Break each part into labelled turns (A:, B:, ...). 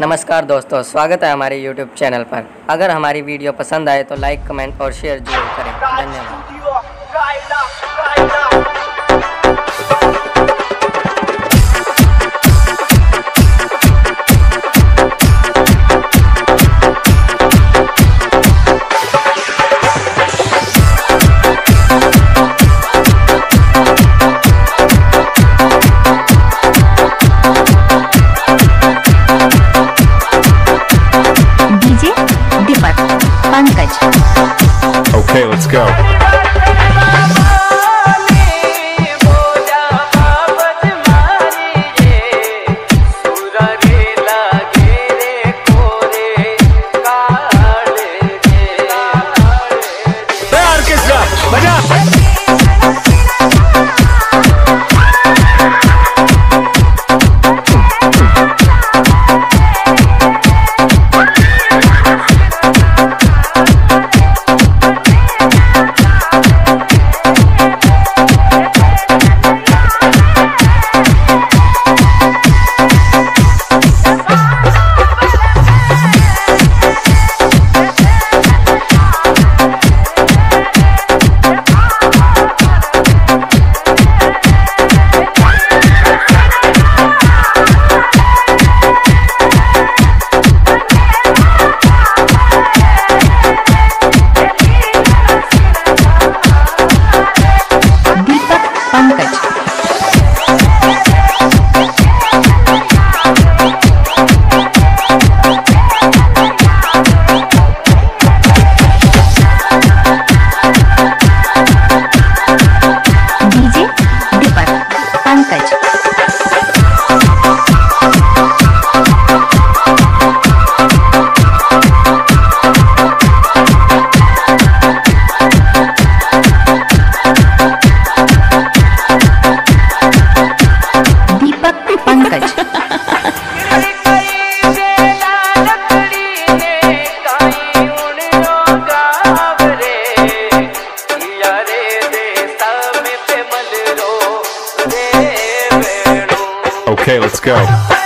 A: नमस्कार दोस्तों, स्वागत है हमारे यूट्यूब चैनल पर। अगर हमारी वीडियो पसंद आए तो लाइक कमेंट और शेयर ज़रूर करें। धन्यवाद।
B: Go.
C: Pankaj
B: Okay, let's go.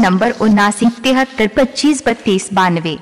B: Number उन्नासी तिहत्तर पच्चीस बत्तीस बानवे।